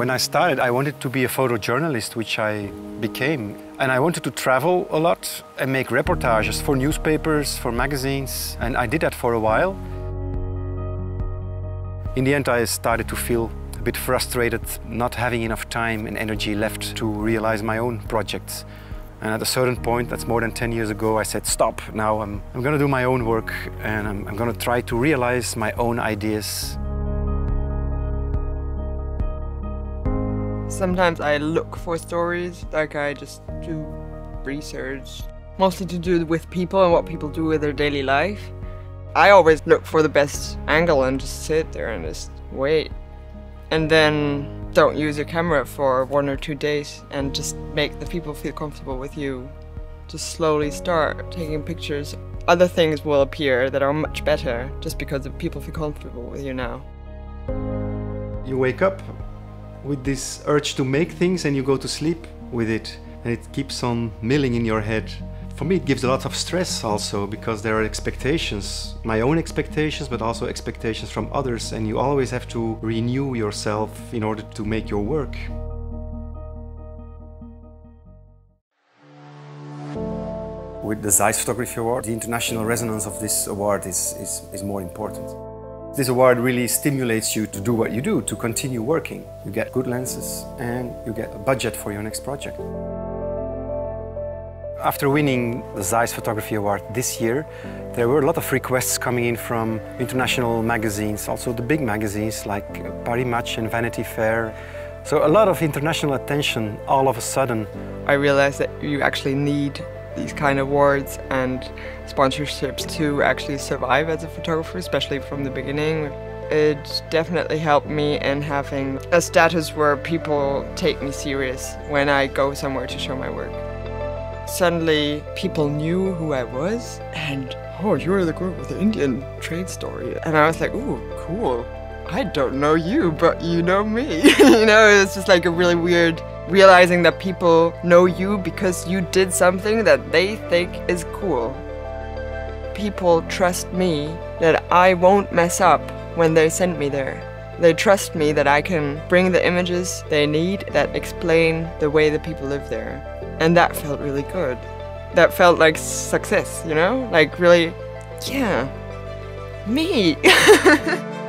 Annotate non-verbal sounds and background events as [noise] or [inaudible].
When I started, I wanted to be a photojournalist, which I became. And I wanted to travel a lot and make reportages for newspapers, for magazines, and I did that for a while. In the end, I started to feel a bit frustrated, not having enough time and energy left to realize my own projects. And at a certain point, that's more than 10 years ago, I said, stop, now I'm, I'm gonna do my own work and I'm, I'm gonna try to realize my own ideas. Sometimes I look for stories, like I just do research, mostly to do with people and what people do with their daily life. I always look for the best angle and just sit there and just wait. And then don't use your camera for one or two days and just make the people feel comfortable with you. Just slowly start taking pictures. Other things will appear that are much better just because the people feel comfortable with you now. You wake up with this urge to make things and you go to sleep with it and it keeps on milling in your head for me, it gives a lot of stress also because there are expectations, my own expectations, but also expectations from others, and you always have to renew yourself in order to make your work. With the Zeiss Photography Award, the international resonance of this award is, is, is more important. This award really stimulates you to do what you do, to continue working. You get good lenses and you get a budget for your next project. After winning the Zeiss Photography Award this year, there were a lot of requests coming in from international magazines, also the big magazines like Paris Match and Vanity Fair. So a lot of international attention all of a sudden. I realized that you actually need these kind of awards and sponsorships to actually survive as a photographer, especially from the beginning. It definitely helped me in having a status where people take me serious when I go somewhere to show my work. Suddenly, people knew who I was, and oh, you're the girl with the Indian trade story. And I was like, ooh, cool. I don't know you, but you know me. [laughs] you know, it's just like a really weird realizing that people know you because you did something that they think is cool. People trust me that I won't mess up when they send me there. They trust me that I can bring the images they need that explain the way the people live there. And that felt really good. That felt like success, you know? Like really, yeah, me. [laughs]